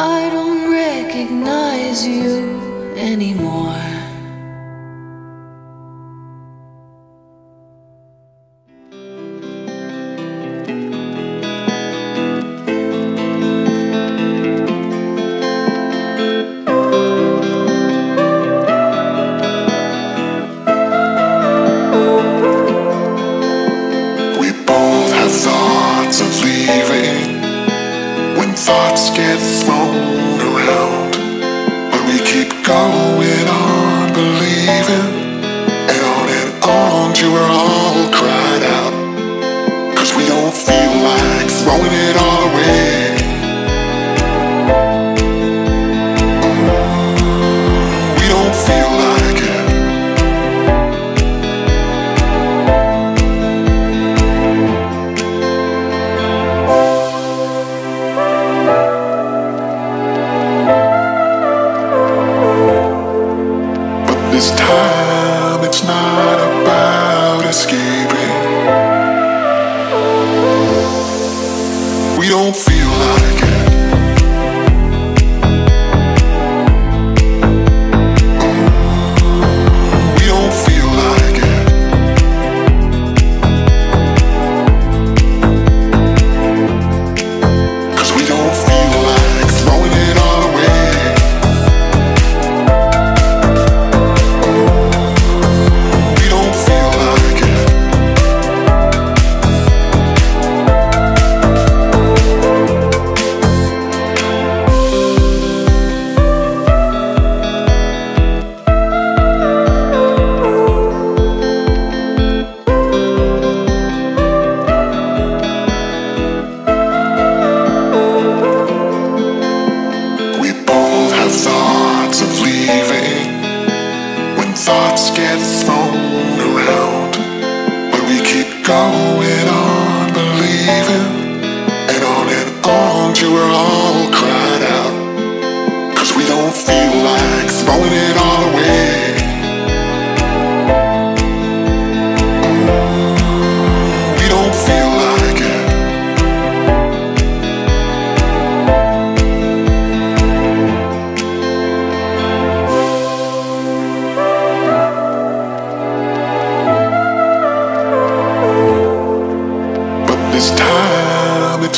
I don't recognize you anymore. thoughts get thrown.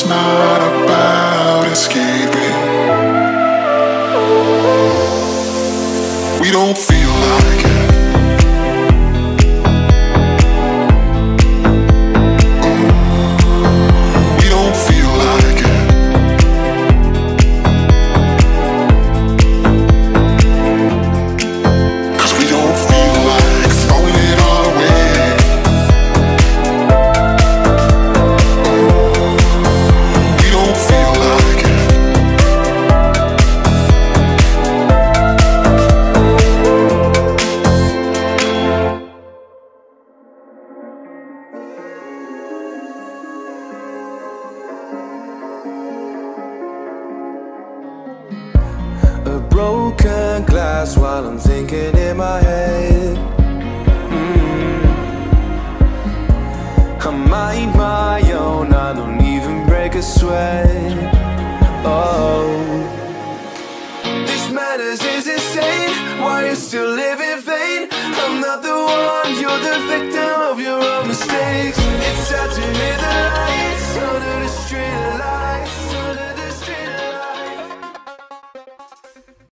It's not about escape. insane? Why you still live in vain? I'm not the one, you're the victim of your own mistakes It's sad to hear the lies